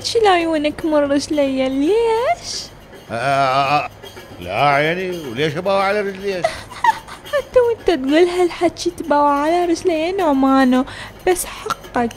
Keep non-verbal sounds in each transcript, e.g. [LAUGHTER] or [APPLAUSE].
تشيل عيونك من رجلي ليش؟ آه، آه، آه. لا عيني وليش أبغى على رجليش [LAUGHS] حتى وأنت تقول هالحكي تباوع على رجلي نعمانو بس حقك.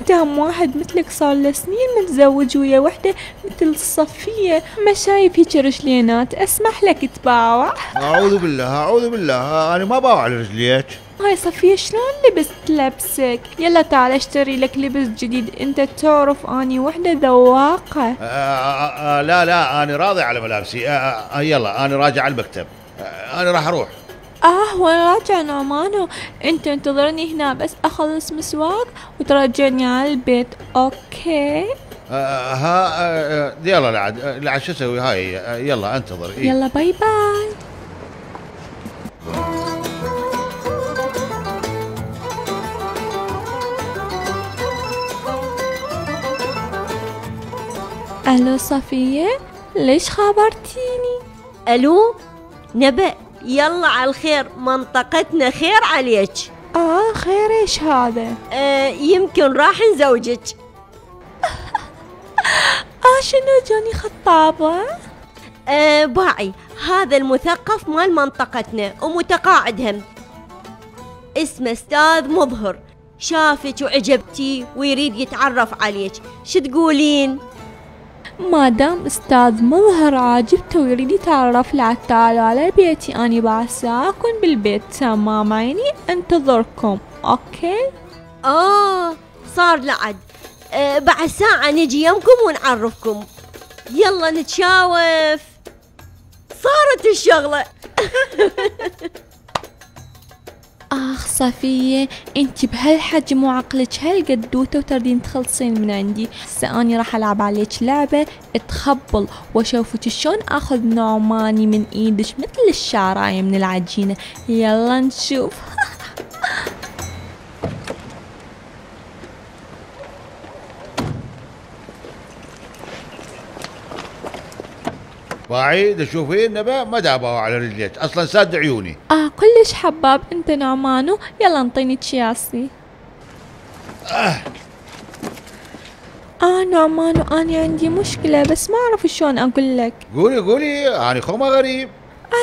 انت هم واحد مثلك صار له سنين متزوج ويا وحدة مثل صفية. ما شايف هيك رجلينات؟ أسمح لك تباوع. أعوذ بالله أعوذ بالله أنا ما باوع على رجليك هاي صفية شلون لبست لبسك؟ يلا تعال أشتري لك لبس جديد. أنت تعرف أني وحدة ذواقة. آه، آه، آه، لا لا أنا راضي على ملابسي. آه، آه، يلا أنا راجع على المكتب. آه، أنا راح أروح. آه وين راجع نعمانو أنت انتظرني هنا بس اخلص مسواق وترجعني على البيت. okay. آه، ها آه، آه، يلا لعد آه، لعد شو أسوي هاي آه، يلا انتظر. إيه. يلا bye bye. ألو صفية ليش خبرتيني؟ ألو نبأ. يلا على الخير منطقتنا خير عليك. آه خير إيش هذا؟ آه يمكن راح نزوجك. [LAUGHS] آه شنو جاني خطابة؟ آه باعي هذا المثقف مال منطقتنا ومتقاعد هم اسمه أستاذ مظهر. شافك وعجبتي ويريد يتعرف عليك. شو تقولين؟ ما دام أستاذ مظهر عاجبته ويريد يتعرف لي تعالوا على بيتي اني بعد ساعة اكون بالبيت تمام عيني انتظركم أوكي آه صار لعد. آه بعد ساعة نجي يمكم ونعرفكم يلا نتشاوف صارت الشغلة. [LAUGHS] صفية انت بهالحجم وعقلك هالقدوتة وتردين تخلصين من عندي. هسه اني راح ألعب عليك لعبة تخبل واشوفك شلون آخذ نعماني من إيدك مثل الشعراية من العجينة. يلا نشوف. بعيد تشوفين نبا ما دابوا على رجليك أصلا ساد عيوني. آه كلش حباب. أنت نعمانو. يلا انطيني تشياسي. آه. نعمانو أنا عندي مشكلة بس ما أعرف شلون أقول لك. قولي قولي. أنا خوما غريب.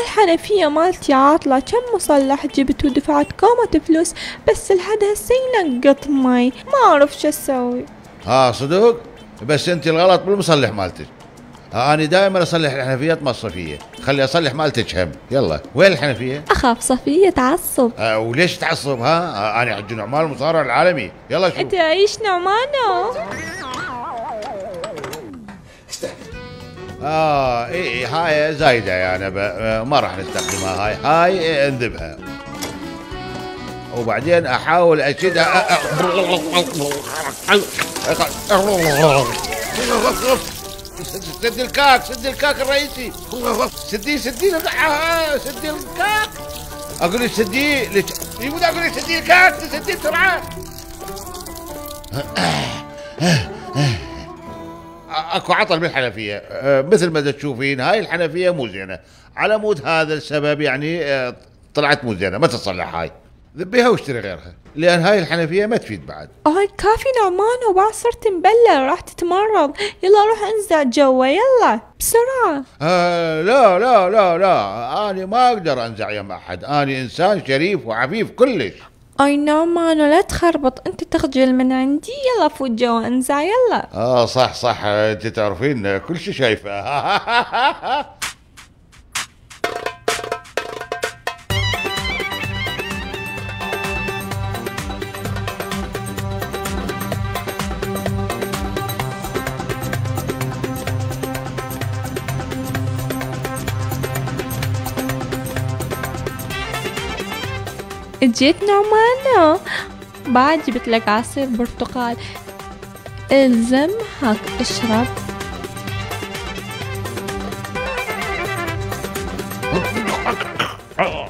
الحنفية مالتي عاطلة. كم مصلح جبت ودفعت كومة فلوس بس لحد هسه ينقط مي ما أعرف شو أسوي. ها صدق. بس أنت الغلط بالمصلح مالتك. أنا دائما أصلح الحنفيات مال صفيه خلي أصلح مالتك هم. يلا. وين الحنفية؟ أخاف صفية تعصب. آه وليش تعصب؟ ها؟ آه أنا حج نعمان المصارع العالمي. يلا شوف أنت عايش نعمانو آه اي إي، هاي زايدة يعني ب- آه، ما راح نستخدمها هاي. هاي إيه، انذبها. وبعدين أحاول اشدها سد الكاك سد الكاك الرئيسي. سدي سدي آه، سدي الكاك. أقول لك سدي يقول أقول لك سدي الكاك سدي بسرعة. أكو عطل بالحنفيه مثل ما تشوفين هاي الحنفية مو زينة. على مود هذا السبب يعني طلعت مو زينة. ما تصلح هاي. ذبيها واشتري غيرها. لأن هاي الحنفية ما تفيد بعد. هاي كافي نعمانو بعد صرت مبلل راح تتمرض. يلا روح انزع جوا يلا. بسرعة. آه لا لا لا لا. أنا ما أقدر أنزع يم أحد. أنا إنسان شريف وعفيف كلش. أي نعمانو لا تخربط. أنت تخجل من عندي. يلا فوت جوا انزع يلا. آه صح صح. أنت تعرفين كل شيء شايفة. [LAUGHS] جيت نعمانو بعد جبت لك عصير برتقال. الزم هاك اشرب. آه،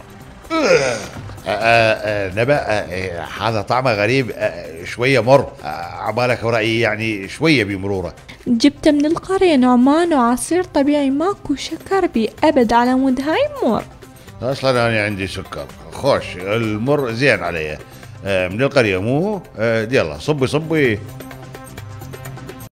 آه، آه، هذا طعمه غريب آه، شوية مر. آه، عبالك رأيي يعني شوية بمرورة جبته من القرية نعمانو عصير طبيعي ماكو شكر بي أبد على مود هاي مر. أصلا أنا عندي سكر. خوش المر زين علي. آه، من القرية مو؟ آه، يلا صبي صبي.